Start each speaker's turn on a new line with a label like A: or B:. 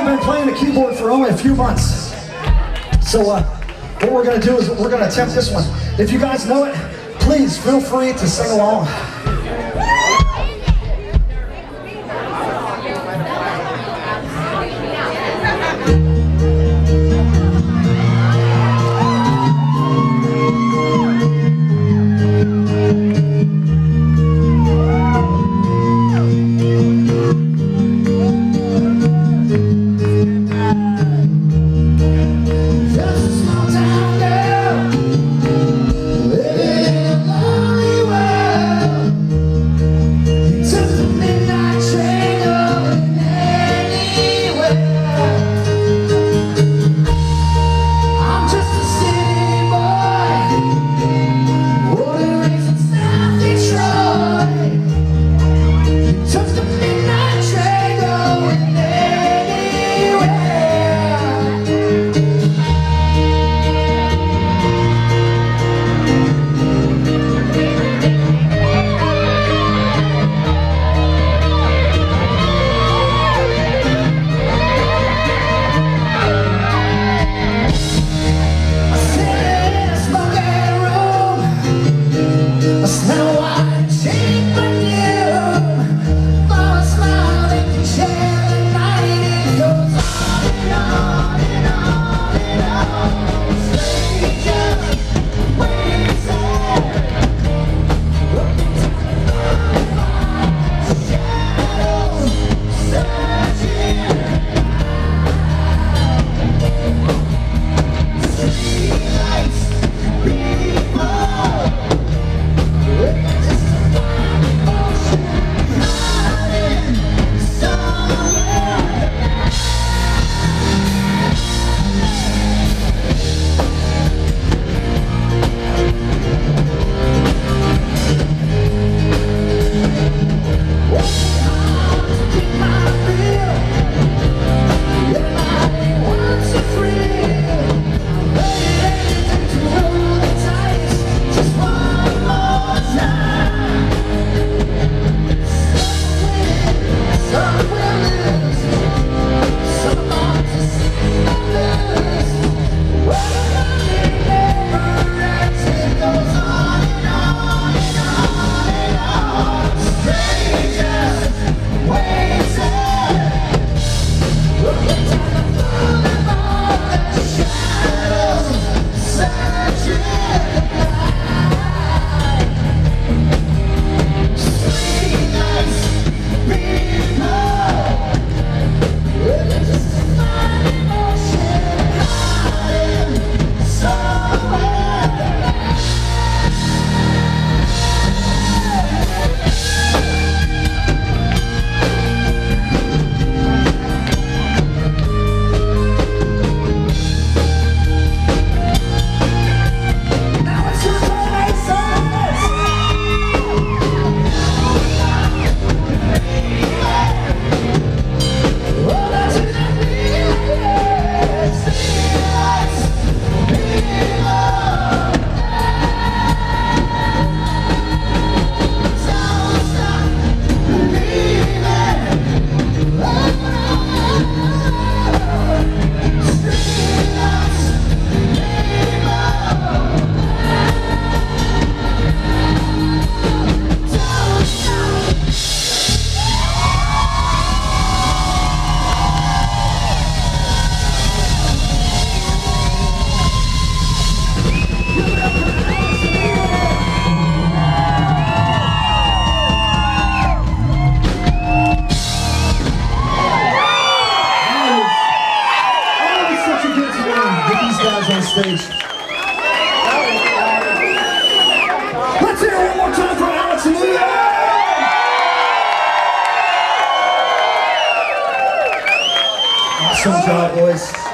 A: only been playing the keyboard for only a few months. So uh, what we're going to do is we're going to attempt this one. If you guys know it, please feel free to sing along. stage. Let's hear it one more time for Alex and Leah! Awesome job, boys.